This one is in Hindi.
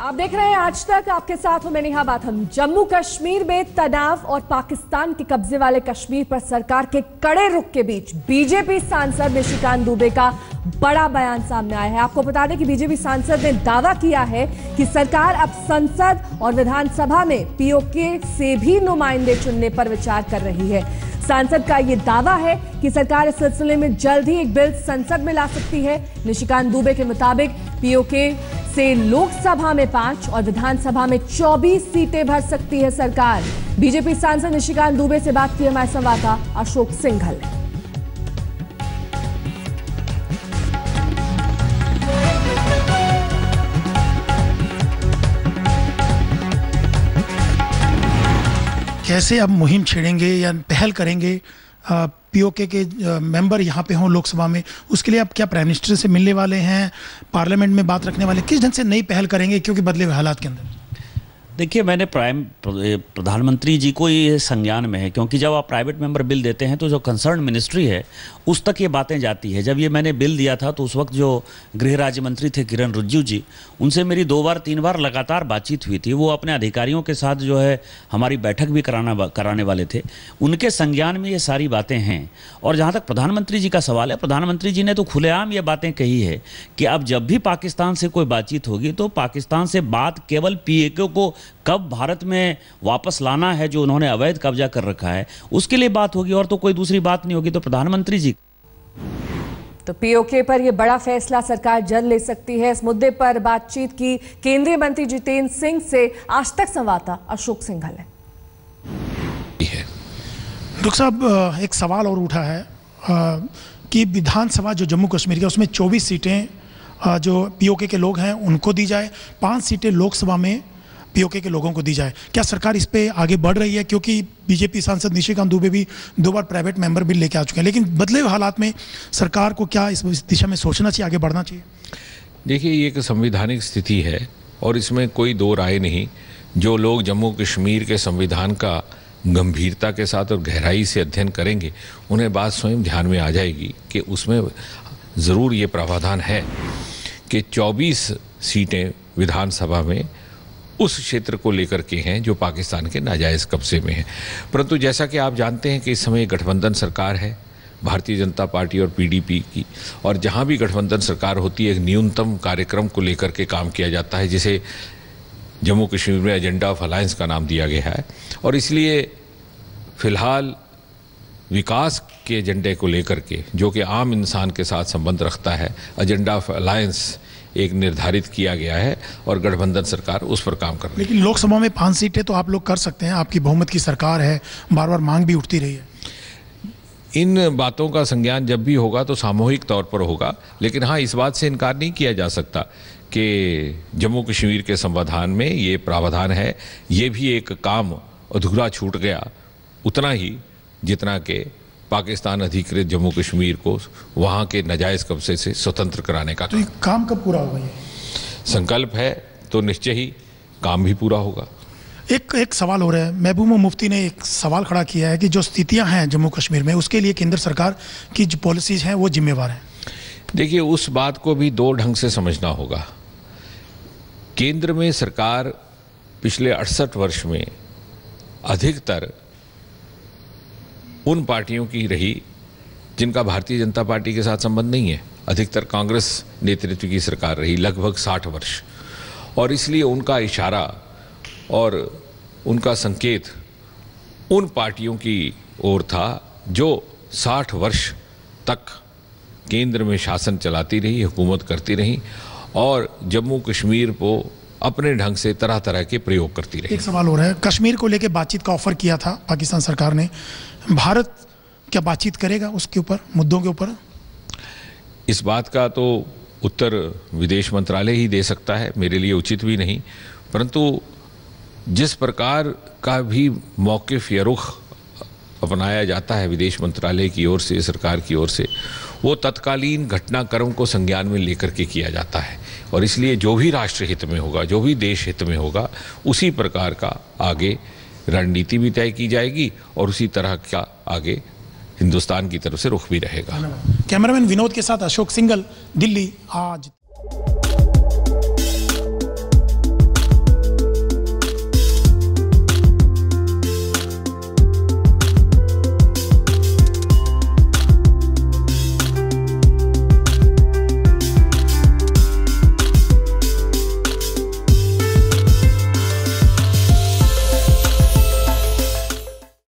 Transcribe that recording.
आप देख रहे हैं आज तक आपके साथ हूँ मैं नेहा बात हम जम्मू कश्मीर में तनाव और पाकिस्तान के कब्जे वाले कश्मीर पर सरकार के कड़े रुख के बीच बीजेपी सांसद निशिकांत दुबे का बड़ा बयान सामने आया है। आपको बता दें कि बीजेपी सांसद ने दावा किया है कि सरकार अब संसद और विधानसभा में पीओके से भी नुमाइंदे चुनने पर विचार कर रही है। सांसद का यह दावा है कि सरकार इस सिलसिले में जल्द ही एक बिल संसद में ला सकती है। निशिकांत दुबे के मुताबिक पीओके से लोकसभा में पाँच और विधानसभा में 24 सीटें भर सकती है सरकार। बीजेपी सांसद निशिकांत दुबे से बात की हमारे संवाददाता अशोक सिंघल। कैसे अब मुहिम छेड़ेंगे या पहल करेंगे? पीओके के मेंबर यहाँ पे हों लोकसभा में, उसके लिए आप क्या प्राइम मिनिस्टर से मिलने वाले हैं? पार्लियामेंट में बात रखने वाले, किस ढंग से नई पहल करेंगे, क्योंकि बदले हुए हालात के अंदर? देखिए, मैंने प्राइम प्रधानमंत्री जी को ये संज्ञान में है, क्योंकि जब आप प्राइवेट मेंबर बिल देते हैं तो जो कंसर्न मिनिस्ट्री है, उस तक ये बातें जाती है। जब ये मैंने बिल दिया था तो उस वक्त जो गृह राज्य मंत्री थे किरण रिज्जू जी, उनसे मेरी दो बार, तीन बार लगातार बातचीत हुई थी। वो अपने अधिकारियों के साथ जो है, हमारी बैठक भी कराना, कराने वाले थे। उनके संज्ञान में ये सारी बातें हैं। और जहाँ तक प्रधानमंत्री जी का सवाल है, प्रधानमंत्री जी ने तो खुलेआम ये बातें कही है कि अब जब भी पाकिस्तान से कोई बातचीत होगी तो पाकिस्तान से बात केवल पी को कब भारत में वापस लाना है जो उन्होंने अवैध कब्जा कर रखा है उसके लिए बात होगी और तो कोई दूसरी बात नहीं होगी तो प्रधानमंत्री जी। तो पीओके पर यह बड़ा फैसला सरकार जल्द ले सकती है। इस मुद्दे पर बातचीत की केंद्रीय मंत्री जितेंद्र सिंह से आज तक संवाददाता अशोक सिंघल ने डॉक्टर साहब एक सवाल और उठा है कि विधानसभा जो जम्मू कश्मीर का उसमें 24 सीटें जो पीओके के लोग हैं उनको दी जाए। पाँच सीटें लोकसभा में पीओके के लोगों को दी जाए। क्या सरकार इस पर आगे बढ़ रही है? क्योंकि बीजेपी सांसद निशिकांत दुबे भी दो बार प्राइवेट मेंबर बिल लेके आ चुके हैं। लेकिन बदले हालात में सरकार को क्या इस दिशा में सोचना चाहिए, आगे बढ़ना चाहिए? देखिए, ये एक संवैधानिक स्थिति है और इसमें कोई दो राय नहीं। जो लोग जम्मू कश्मीर के संविधान का गंभीरता के साथ और गहराई से अध्ययन करेंगे, उन्हें बात स्वयं ध्यान में आ जाएगी कि उसमें ज़रूर ये प्रावधान है कि 24 सीटें विधानसभा में उस क्षेत्र को लेकर के हैं जो पाकिस्तान के नाजायज़ कब्जे में है। परंतु जैसा कि आप जानते हैं कि इस समय गठबंधन सरकार है, भारतीय जनता पार्टी और पीडीपी की, और जहाँ भी गठबंधन सरकार होती है, एक न्यूनतम कार्यक्रम को लेकर के काम किया जाता है, जिसे जम्मू कश्मीर में एजेंडा ऑफ़ अलायंस का नाम दिया गया है। और इसलिए फ़िलहाल विकास के एजेंडे को लेकर के, जो कि आम इंसान के साथ संबंध रखता है, एजेंडा ऑफ़ अलायंस एक निर्धारित किया गया है और गठबंधन सरकार उस पर काम कर रही है। लेकिन लोकसभा में पाँच सीटें तो आप लोग कर सकते हैं। आपकी बहुमत की सरकार है बार बार मांग भी उठती रही है। इन बातों का संज्ञान जब भी होगा तो सामूहिक तौर पर होगा लेकिन हाँ इस बात से इनकार नहीं किया जा सकता कि जम्मू कश्मीर के संविधान में ये प्रावधान है। ये भी एक काम अधूरा छूट गया उतना ही जितना कि पाकिस्तान अधिकृत जम्मू कश्मीर को वहाँ के नजायज़ कब्जे से स्वतंत्र कराने का तो ये काम। कब पूरा होगा ये? संकल्प है तो निश्चय ही काम भी पूरा होगा। एक एक सवाल हो रहा है। महबूबा मुफ्ती ने एक सवाल खड़ा किया है कि जो स्थितियाँ हैं जम्मू कश्मीर में उसके लिए केंद्र सरकार की जो पॉलिसीज़ हैं वो जिम्मेवार हैं। देखिए उस बात को भी दो ढंग से समझना होगा। केंद्र में सरकार पिछले अड़सठ वर्ष में अधिकतर उन पार्टियों की रही जिनका भारतीय जनता पार्टी के साथ संबंध नहीं है। अधिकतर कांग्रेस नेतृत्व की सरकार रही, लगभग साठ वर्ष। और इसलिए उनका इशारा और उनका संकेत उन पार्टियों की ओर था जो साठ वर्ष तक केंद्र में शासन चलाती रही, हुकूमत करती रही और जम्मू कश्मीर को अपने ढंग से तरह तरह के प्रयोग करती रही। एक सवाल हो रहा है। कश्मीर को लेकर बातचीत का ऑफ़र किया था पाकिस्तान सरकार ने। भारत क्या बातचीत करेगा उसके ऊपर मुद्दों के ऊपर? इस बात का तो उत्तर विदेश मंत्रालय ही दे सकता है मेरे लिए उचित भी नहीं। परंतु जिस प्रकार का भी मौकफ या रुख अपनाया जाता है विदेश मंत्रालय की ओर से सरकार की ओर से वो तत्कालीन घटनाक्रम को संज्ञान में लेकर के किया जाता है। और इसलिए जो भी राष्ट्र हित में होगा, जो भी देश हित में होगा, उसी प्रकार का आगे रणनीति भी तय की जाएगी और उसी तरह का आगे हिंदुस्तान की तरफ़ से रुख भी रहेगा। कैमरामैन विनोद के साथ अशोक सिंगल, दिल्ली, आज।